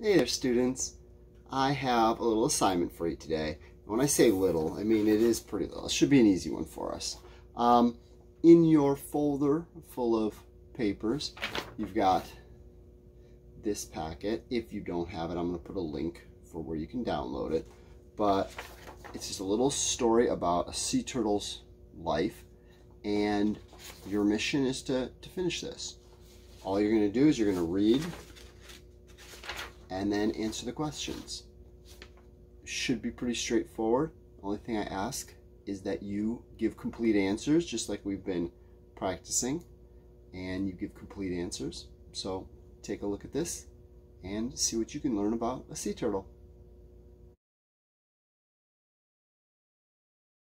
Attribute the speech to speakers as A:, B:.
A: Hey there students. I have a little assignment for you today. When I say little, I mean it is pretty little. It should be an easy one for us. Um, in your folder full of papers, you've got this packet. If you don't have it, I'm going to put a link for where you can download it. But it's just a little story about a sea turtle's life and your mission is to, to finish this. All you're going to do is you're going to read and then answer the questions. Should be pretty straightforward. Only thing I ask is that you give complete answers, just like we've been practicing, and you give complete answers. So take a look at this and see what you can learn about a sea turtle.